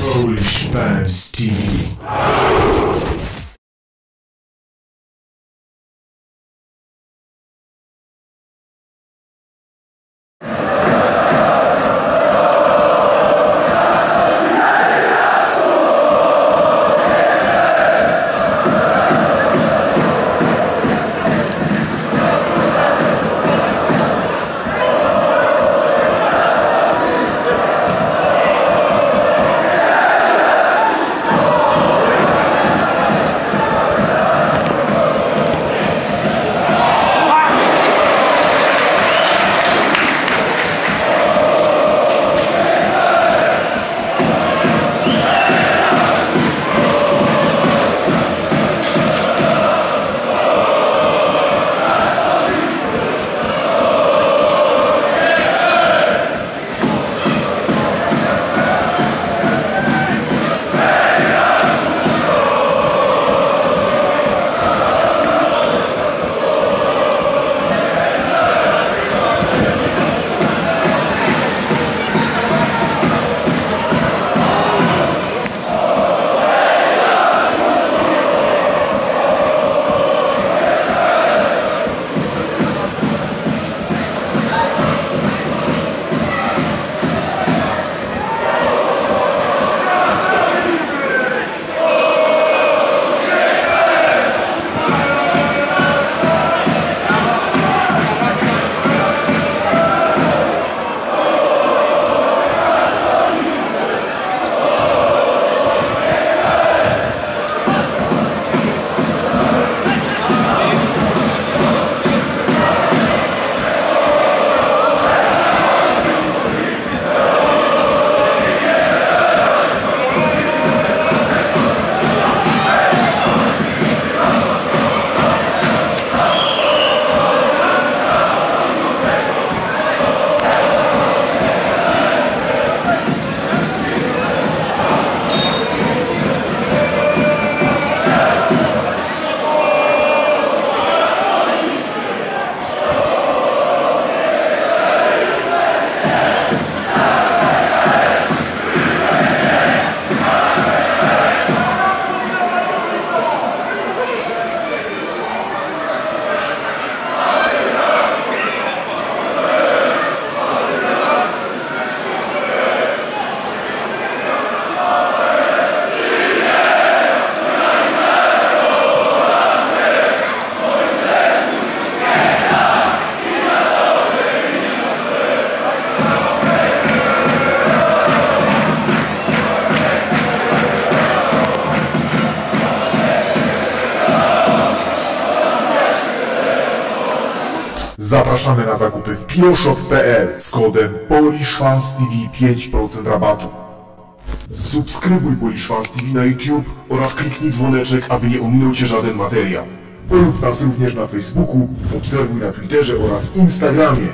Polish Fans TV. Zapraszamy na zakupy w pioshop.pl z kodem PolishFansTV 5% rabatu. Subskrybuj Polishfans TV na YouTube oraz kliknij dzwoneczek, aby nie ominął Cię żaden materiał. Polub nas również na Facebooku, obserwuj na Twitterze oraz Instagramie.